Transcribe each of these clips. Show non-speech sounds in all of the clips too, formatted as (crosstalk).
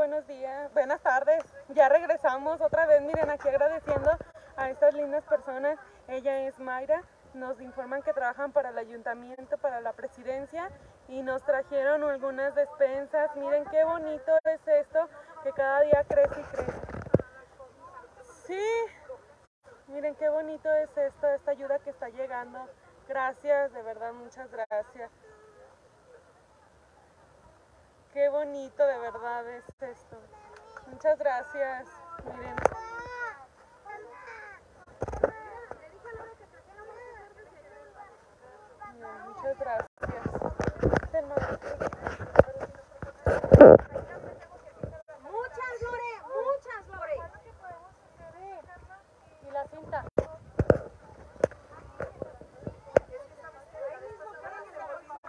buenos días, buenas tardes. Ya regresamos otra vez, miren, aquí agradeciendo a estas lindas personas. Ella es Mayra, nos informan que trabajan para el ayuntamiento, para la presidencia y nos trajeron algunas despensas. Miren qué bonito es esto, que cada día crece y crece. Sí, miren qué bonito es esto, esta ayuda que está llegando. Gracias, de verdad, muchas gracias. Qué bonito de verdad es esto. Muchas gracias. Miren. muchas gracias. Muchas, Lore, muchas, Lore. Y la cinta.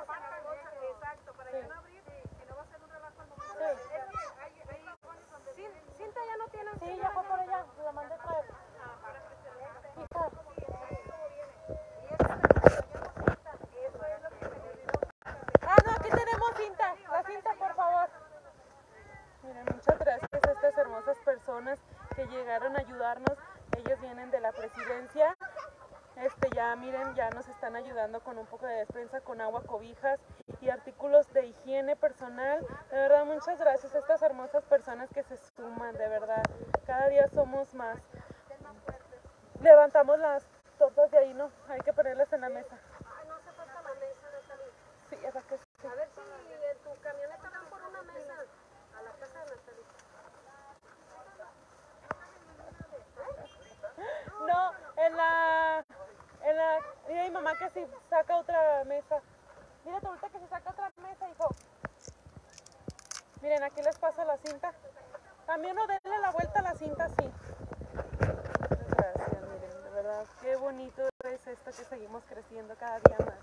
Exacto, para que no abrir y no va a ser un relajo al momento. Cin- Cinta ya no tiene Sí, ya fue por allá, la mandé traer. Hija, Eso es lo que me olvidó. Ah, no, aquí tenemos cinta. La cinta, por favor. Miren, muchas gracias a estas hermosas personas que llegaron a ayudarnos. Ellos vienen de la presidencia. Este, ya miren, ya nos están ayudando con un poco de despensa, con agua, cobijas y artículos de higiene personal. De verdad, muchas gracias a estas hermosas personas que se suman, de verdad. Cada día somos más. Levantamos las tortas de ahí, ¿no? Hay que ponerlas en la mesa. Ay, no hace falta la mesa, Natalie. Sí, esa que sí. A ver si en tu camioneta van por una mesa a la casa de Natalie. No, en la, en la, mira mi mamá que si saca otra mesa. Mira tu ahorita que se saca otra mesa, hijo. Miren, aquí les paso la cinta. También no denle la vuelta a la cinta así. Gracias, miren, de verdad, qué bonito es esto que seguimos creciendo cada día más.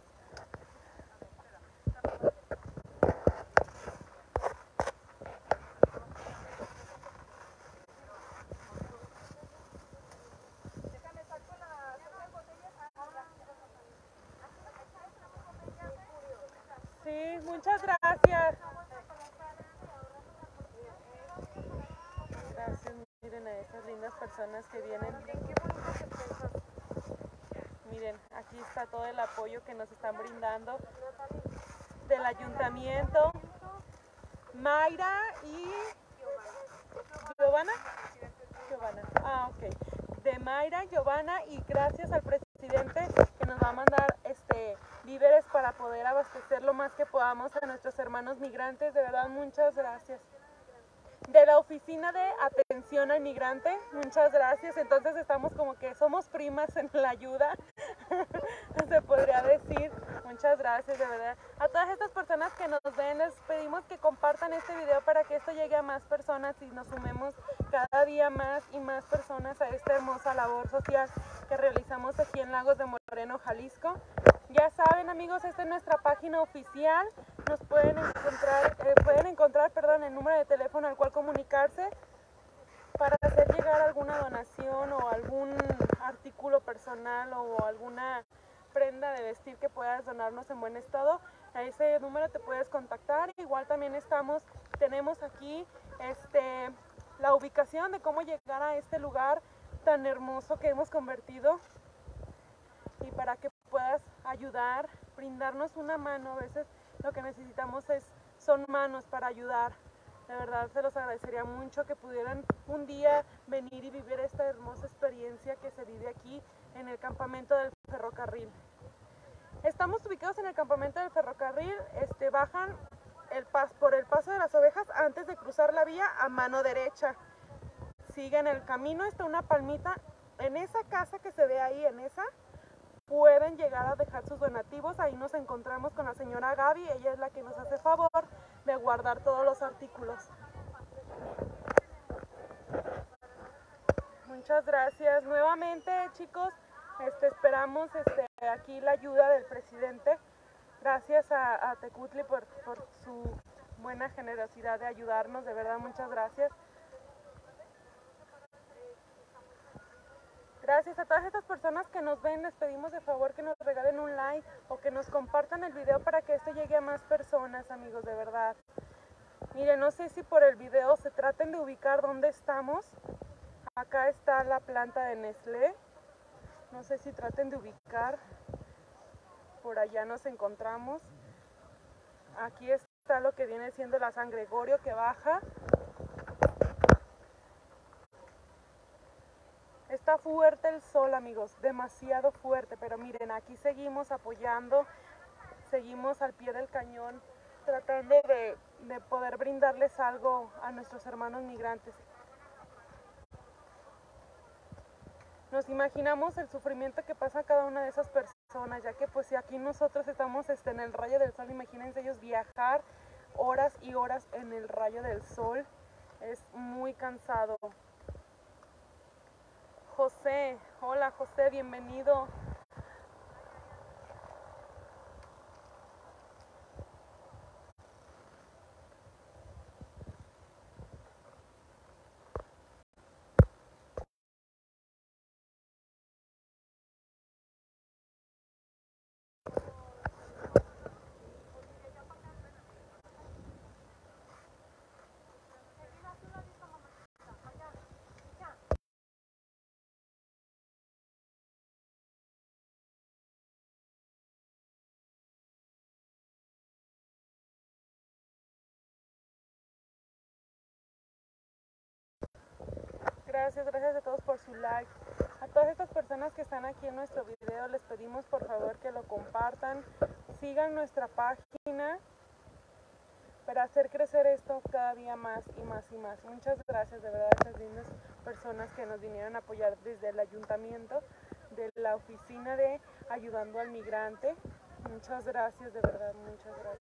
Sí, muchas gracias. Gracias, miren a esas lindas personas que vienen. Miren, aquí está todo el apoyo que nos están brindando del ayuntamiento. Mayra y Giovanna. Giovanna. Ah, ok. De Mayra, Giovanna y gracias al presidente que nos va a mandar este víveres para poder abastecer lo que podamos a nuestros hermanos migrantes. De verdad, muchas gracias. De la oficina de atención al migrante, muchas gracias. Entonces estamos como que somos primas en la ayuda, (laughs) se podría decir. Muchas gracias, de verdad. A todas estas personas que nos ven, les pedimos que compartan este video para que esto llegue a más personas y nos sumemos cada día más y más personas a esta hermosa labor social que realizamos aquí en Lagos de Moreno, Jalisco. Ya saben amigos, esta es nuestra página oficial. Nos pueden encontrar, eh, pueden encontrar, perdón, el número de teléfono al cual comunicarse para hacer llegar alguna donación o algún artículo personal o alguna prenda de vestir que puedas donarnos en buen estado. A ese número te puedes contactar. Igual también estamos, tenemos aquí este, la ubicación de cómo llegar a este lugar tan hermoso que hemos convertido y para que puedas ayudar, brindarnos una mano. A veces lo que necesitamos es, son manos para ayudar. De verdad se los agradecería mucho que pudieran un día venir y vivir esta hermosa experiencia que se vive aquí en el campamento del ferrocarril. Estamos ubicados en el campamento del ferrocarril, este, bajan el pas, por el paso de las ovejas antes de cruzar la vía a mano derecha. Siguen el camino, está una palmita. En esa casa que se ve ahí, en esa, pueden llegar a dejar sus donativos. Ahí nos encontramos con la señora Gaby, ella es la que nos hace favor de guardar todos los artículos. Muchas gracias. Nuevamente, chicos, este, esperamos este, aquí la ayuda del presidente. Gracias a, Tecutli por su buena generosidad de ayudarnos, de verdad, muchas gracias. Gracias a todas estas personas que nos ven, les pedimos de favor que nos regalen un like o que nos compartan el video para que esto llegue a más personas, amigos, de verdad. Miren, no sé si por el video se traten de ubicar dónde estamos. Acá está la planta de Nestlé. No sé si traten de ubicar. Por allá nos encontramos. Aquí está lo que viene siendo la San Gregorio que baja. Está fuerte el sol, amigos, demasiado fuerte, pero miren, aquí seguimos apoyando, seguimos al pie del cañón, tratando de, de poder brindarles algo a nuestros hermanos migrantes. Nos imaginamos el sufrimiento que pasa cada una de esas personas, ya que pues si aquí nosotros estamos este, en el rayo del sol, imagínense ellos viajar horas y horas en el rayo del sol, es muy cansado. José. Hola José, bienvenido. Gracias, gracias a todos por su like. A todas estas personas que están aquí en nuestro video les pedimos por favor que lo compartan, sigan nuestra página para hacer crecer esto cada día más y más y más. Muchas gracias de verdad a estas lindas personas que nos vinieron a apoyar desde el ayuntamiento, de la oficina de Ayudando al Migrante. Muchas gracias, de verdad, muchas gracias.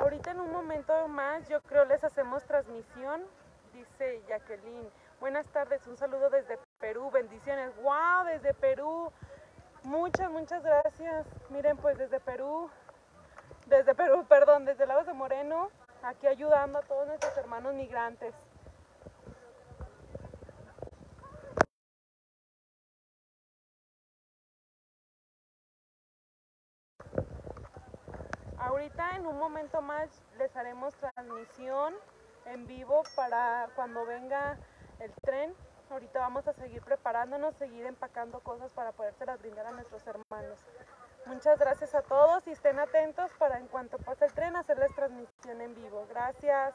Ahorita en un momento más yo creo les hacemos transmisión, dice Jacqueline. Buenas tardes, un saludo desde Perú, bendiciones. ¡Wow! Desde Perú. Muchas, muchas gracias. Miren, pues desde Perú, desde Perú, (laughs) perdón, desde Lagos de Moreno, aquí ayudando a todos nuestros hermanos migrantes. En un momento más les haremos transmisión en vivo para cuando venga el tren. Ahorita vamos a seguir preparándonos, seguir empacando cosas para podérselas brindar a nuestros hermanos. Muchas gracias a todos y estén atentos para en cuanto pase el tren hacerles transmisión en vivo. Gracias.